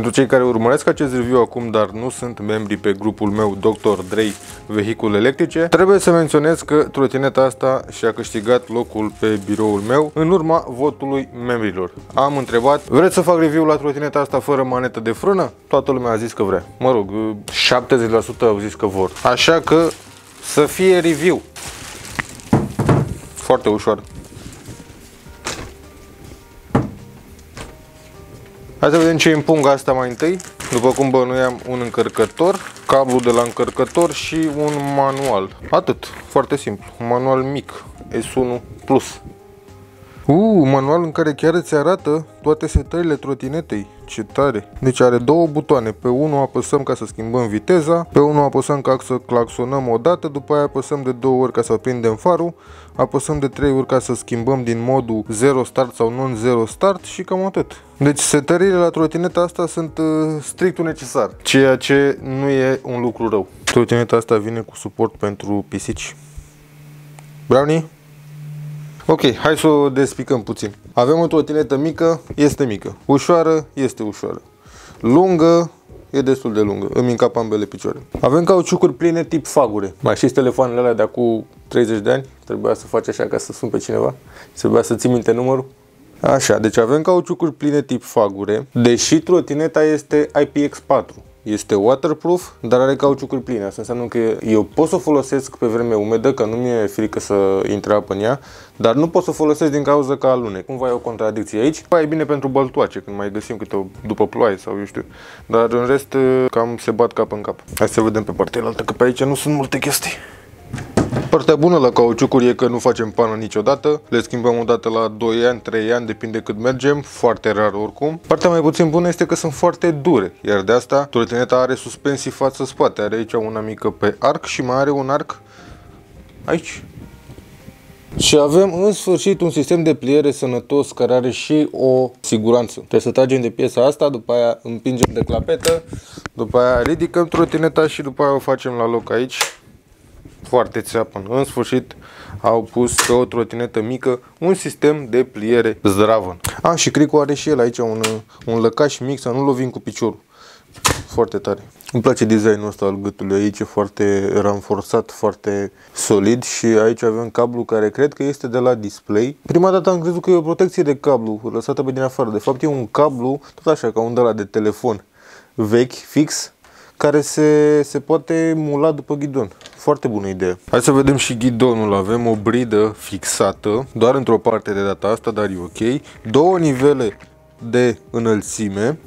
Pentru cei care urmăresc acest review acum, dar nu sunt membri pe grupul meu Dr. Drei Vehicule Electrice, trebuie să menționez că trotineta asta și-a câștigat locul pe biroul meu în urma votului membrilor. Am întrebat, vreți să fac review la trotineta asta fără manetă de frână? Toată lumea a zis că vrea. Mă rog, 70% au zis că vor. Așa că să fie review. Foarte ușor. Hai să vedem ce împung asta mai întâi. După cum bănuiam, un încărcător, cablu de la încărcător și un manual. Atât, foarte simplu. Un manual mic, S1 Plus. Uh, manual în care chiar îți arată toate setările trotinetei. Ce tare! Deci are două butoane. Pe unul apăsăm ca să schimbăm viteza, pe unul apăsăm ca să claxonăm o dată, după aia apăsăm de două ori ca să prindem farul, apăsăm de trei ori ca să schimbăm din modul 0 start sau non-0 start și cam atât. Deci setările la trotineta asta sunt uh, strictul necesar, ceea ce nu e un lucru rău. Trotineta asta vine cu suport pentru pisici. Brownie? Ok, hai să o despicăm puțin. Avem o trotinetă mică, este mică. Ușoară, este ușoară. Lungă, e destul de lungă. Îmi încap ambele picioare. Avem cauciucuri pline tip fagure. Mai știți telefoanele alea de acum 30 de ani? Trebuia să faci așa ca să sun pe cineva. Trebuia să ții minte numărul. Așa, deci avem cauciucuri pline tip fagure, deși trotineta este IPX4 este waterproof, dar are cauciucuri pline. Asta înseamnă că eu pot să o folosesc pe vreme umedă, că nu mi-e frică să intre apă în ea, dar nu pot să o folosesc din cauza că alune. Cumva e o contradicție aici. Pa, e bine pentru băltoace, când mai găsim câte o după ploaie sau eu știu. Dar în rest cam se bat cap în cap. Hai să vedem pe partea altă, că pe aici nu sunt multe chestii. Partea bună la cauciucuri e că nu facem pană niciodată, le schimbăm o dată la 2 ani, 3 ani, depinde cât mergem, foarte rar oricum. Partea mai puțin bună este că sunt foarte dure, iar de asta trotineta are suspensii față-spate, are aici una mică pe arc și mai are un arc aici. Și avem în sfârșit un sistem de pliere sănătos care are și o siguranță. Trebuie să tragem de piesa asta, după aia împingem de clapetă, după aia ridicăm trotineta și după aia o facem la loc aici foarte țeapăn. În sfârșit au pus pe o trotinetă mică un sistem de pliere zdravă. A, și Crico are și el aici un, un lăcaș mic să nu lovim cu piciorul. Foarte tare. Îmi place designul ăsta al gâtului aici, e foarte ranforsat, foarte solid și aici avem cablu care cred că este de la display. Prima dată am crezut că e o protecție de cablu lăsată pe din afară. De fapt e un cablu, tot așa ca un de la de telefon vechi, fix, care se, se poate mula după ghidon. Foarte bună idee. Hai să vedem și ghidonul. Avem o bridă fixată, doar într-o parte de data asta, dar e ok. Două nivele de înălțime.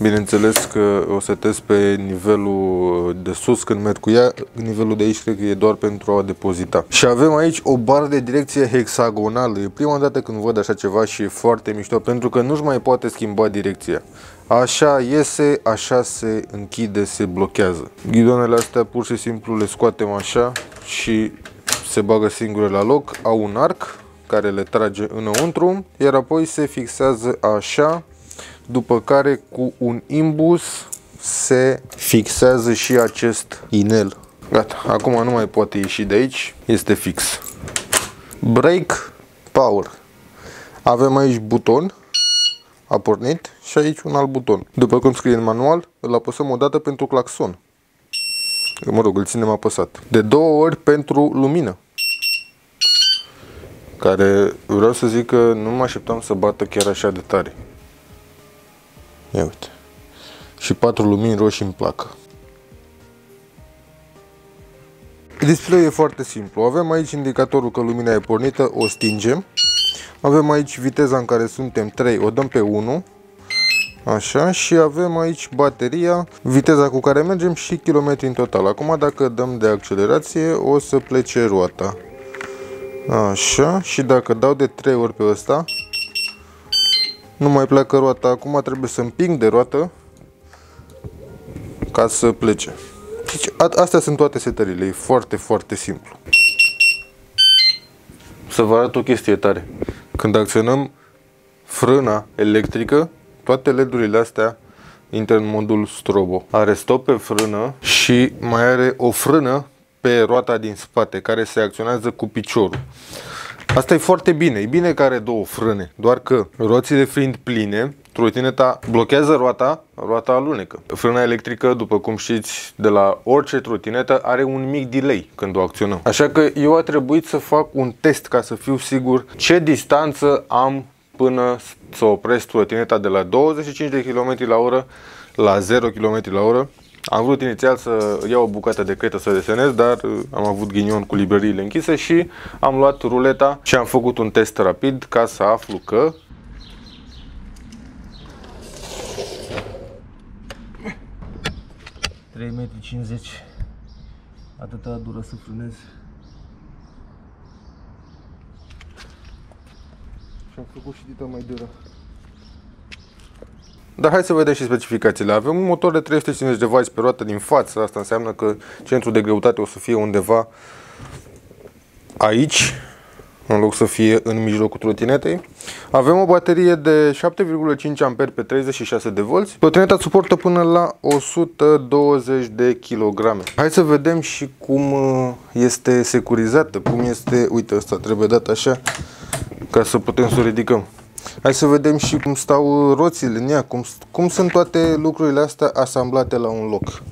Bineînțeles că o setez pe nivelul de sus când merg cu ea, nivelul de aici cred că e doar pentru a depozita. Și avem aici o bară de direcție hexagonală. E prima dată când văd așa ceva și e foarte mișto pentru că nu-și mai poate schimba direcția. Așa iese, așa se închide, se blochează. Ghidonele astea pur și simplu le scoatem așa și se bagă singure la loc. Au un arc care le trage înăuntru, iar apoi se fixează așa, după care cu un imbus se fixează și acest inel. Gata, acum nu mai poate ieși de aici, este fix. Brake Power. Avem aici buton a pornit și aici un alt buton. După cum scrie în manual, îl apăsăm o dată pentru claxon. Mă rog, îl ținem apăsat. De două ori pentru lumină. Care vreau să zic că nu mă așteptam să bată chiar așa de tare. Ia uite. Și patru lumini roșii în placă. Display e foarte simplu. Avem aici indicatorul că lumina e pornită, o stingem. Avem aici viteza în care suntem 3, o dăm pe 1. Așa, și avem aici bateria, viteza cu care mergem și kilometri în total. Acum dacă dăm de accelerație, o să plece roata. Așa, și dacă dau de 3 ori pe ăsta, nu mai pleacă roata. Acum trebuie să împing de roată ca să plece. Deci, astea sunt toate setările, e foarte, foarte simplu. Să vă arăt o chestie tare. Când acționăm frâna electrică, toate LED-urile astea intră în modul strobo. Are stop pe frână și mai are o frână pe roata din spate care se acționează cu piciorul. Asta e foarte bine. E bine că are două frâne, doar că roțile fiind pline, trotineta blochează roata, roata alunecă. Frâna electrică, după cum știți, de la orice trotinetă are un mic delay când o acționăm. Așa că eu a trebuit să fac un test ca să fiu sigur ce distanță am până să opresc trotineta de la 25 de km la oră la 0 km la oră. Am vrut inițial să iau o bucată de cretă să desenez, dar uh, am avut ghinion cu librăriile închise și am luat ruleta și am făcut un test rapid ca să aflu că 3,50 m. Atâta dură să frânez. Și am făcut și dita mai dură. Dar hai să vedem și specificațiile. Avem un motor de 350 de W pe roată din față. Asta înseamnă că centrul de greutate o să fie undeva aici în loc să fie în mijlocul trotinetei. Avem o baterie de 7,5 A pe 36 de volți. Trotineta suportă până la 120 de kg. Hai să vedem și cum uh, este securizată, cum este, uite, asta trebuie dat așa ca să putem să o ridicăm. Hai să vedem și cum stau roțile în ea, cum, cum sunt toate lucrurile astea asamblate la un loc.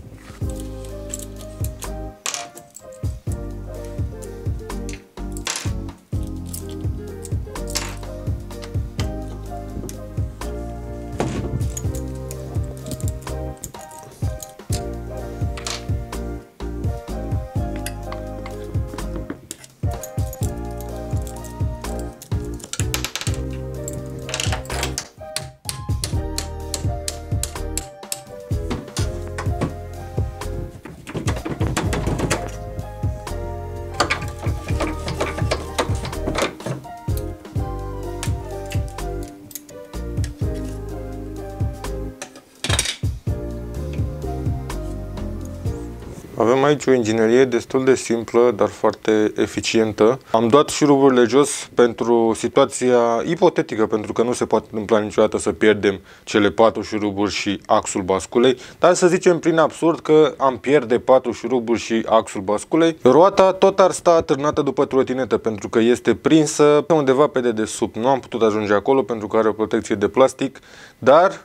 Aici o inginerie destul de simplă, dar foarte eficientă. Am dat șuruburile jos pentru situația ipotetică, pentru că nu se poate întâmpla niciodată să pierdem cele patru șuruburi și axul basculei, dar să zicem prin absurd că am pierde patru șuruburi și axul basculei. Roata tot ar sta atârnată după trotinetă, pentru că este prinsă undeva pe dedesubt. Nu am putut ajunge acolo pentru că are o protecție de plastic, dar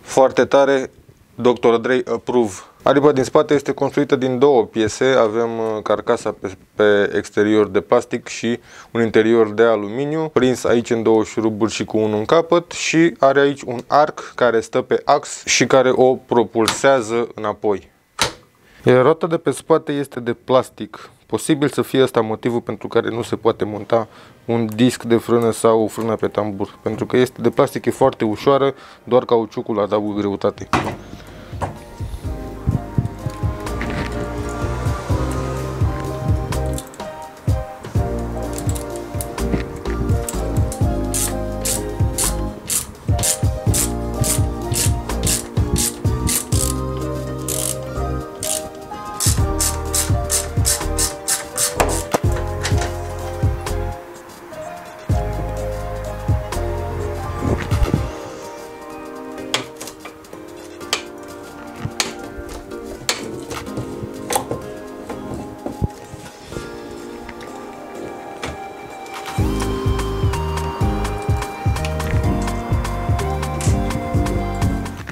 foarte tare Dr. Dre approve Aripa din spate este construită din două piese. Avem uh, carcasa pe, pe exterior de plastic și un interior de aluminiu, prins aici în două șuruburi și cu unul în capăt și are aici un arc care stă pe ax și care o propulsează înapoi. Iar roata de pe spate este de plastic. Posibil să fie asta motivul pentru care nu se poate monta un disc de frână sau o frână pe tambur. Pentru că este de plastic, e foarte ușoară, doar cauciucul adaugă greutate.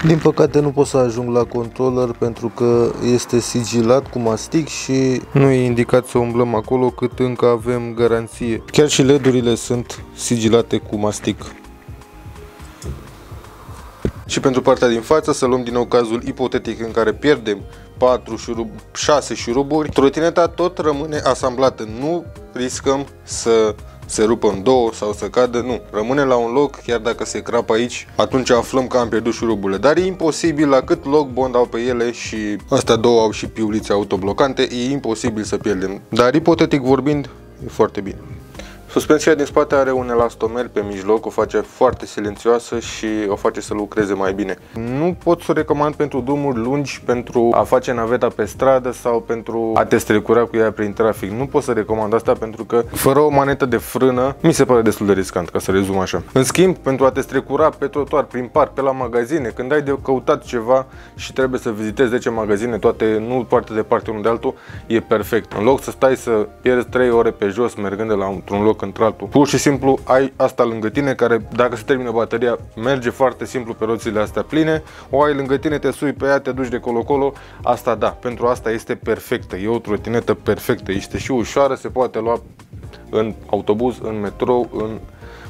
Din păcate nu pot să ajung la controller pentru că este sigilat cu mastic și nu e indicat să umblăm acolo cât încă avem garanție. Chiar și LED-urile sunt sigilate cu mastic. Și pentru partea din față să luăm din nou cazul ipotetic în care pierdem 4 șurub, 6 șuruburi, trotineta tot rămâne asamblată. Nu riscăm să se rupă în două sau să cadă, nu. Rămâne la un loc, chiar dacă se crapă aici, atunci aflăm că am pierdut șuruburile. Dar e imposibil, la cât loc bond au pe ele și astea două au și piulițe autoblocante, e imposibil să pierdem. Dar ipotetic vorbind, e foarte bine. Suspensia din spate are un elastomer pe mijloc, o face foarte silențioasă și o face să lucreze mai bine. Nu pot să o recomand pentru drumuri lungi, pentru a face naveta pe stradă sau pentru a te strecura cu ea prin trafic. Nu pot să recomand asta pentru că fără o manetă de frână mi se pare destul de riscant, ca să rezum așa. În schimb, pentru a te strecura pe trotuar, prin parc, pe la magazine, când ai de căutat ceva și trebuie să vizitezi 10 magazine, toate nu foarte departe unul de altul, e perfect. În loc să stai să pierzi 3 ore pe jos mergând de la un loc într-altul. Pur și simplu ai asta lângă tine care dacă se termină bateria merge foarte simplu pe roțile astea pline, o ai lângă tine, te sui pe ea, te duci de colo-colo, asta da, pentru asta este perfectă, e o trotinetă perfectă, este și ușoară, se poate lua în autobuz, în metrou, în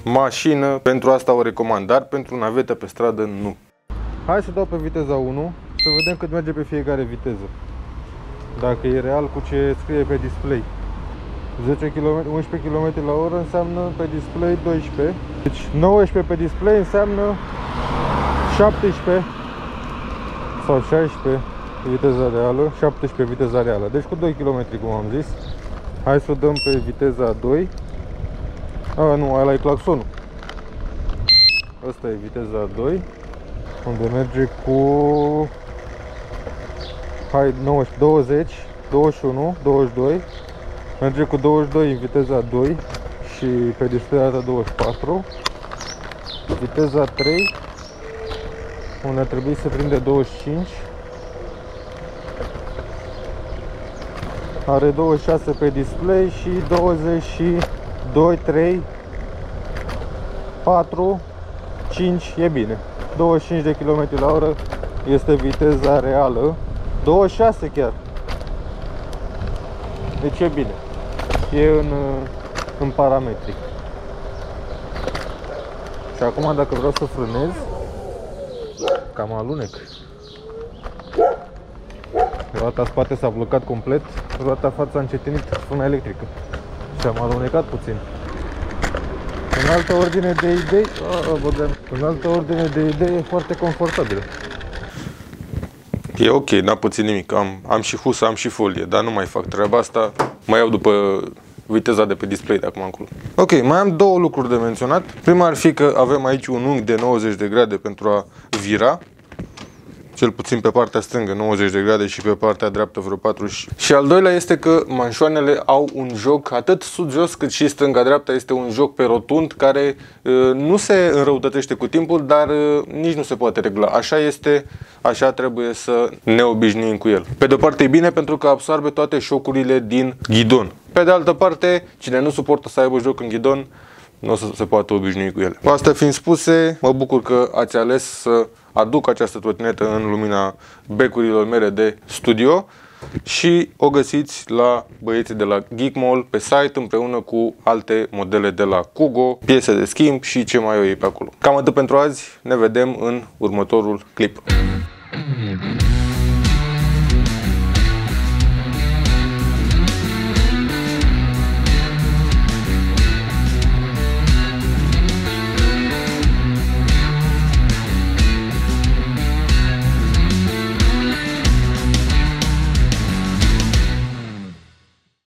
mașină, pentru asta o recomand, dar pentru navetă pe stradă nu. Hai să dau pe viteza 1, să vedem cât merge pe fiecare viteză. Dacă e real cu ce scrie pe display. 10 km, 11 km la oră înseamnă pe display 12. Deci 19 pe display înseamnă 17 sau 16 viteza reală, 17 viteza reală. Deci cu 2 km cum am zis. Hai să o dăm pe viteza 2. A, nu, ăla e claxonul. Asta e viteza 2 unde merge cu hai 19, 20, 21, 22 merge cu 22 în viteza 2 și pe display arată 24 viteza 3 unde ar trebui să prinde 25 are 26 pe display și 22, 3 4 5 e bine. 25 de km la oră este viteza reală. 26 chiar. Deci e bine e în, în parametri și acum dacă vreau să frânez cam alunec. Roata spate s-a blocat complet roata fața a încetinit frâna electrică. Și am alunecat puțin. În altă ordine de idei, oh, în altă ordine de idei e foarte confortabilă. E ok, n-a puțin nimic. Am, am și husă, am și folie, dar nu mai fac treaba asta. Mai iau după viteza de pe display de acum încolo. Ok, mai am două lucruri de menționat. Prima ar fi că avem aici un unghi de 90 de grade pentru a vira cel puțin pe partea stângă 90 de grade și pe partea dreaptă vreo 40. Și al doilea este că manșoanele au un joc atât sus-jos cât și stânga-dreapta este un joc pe rotund care uh, nu se înrăutătește cu timpul, dar uh, nici nu se poate regla. Așa este, așa trebuie să ne obișnuim cu el. Pe de o parte e bine pentru că absorbe toate șocurile din ghidon. Pe de altă parte, cine nu suportă să aibă joc în ghidon, nu o să se poată obișnui cu ele. Cu asta fiind spuse, mă bucur că ați ales să aduc această trotinetă în lumina becurilor mele de studio și o găsiți la băieții de la Geekmall pe site împreună cu alte modele de la Kugo, piese de schimb și ce mai o ei pe acolo. Cam atât pentru azi, ne vedem în următorul clip. Mm-hmm.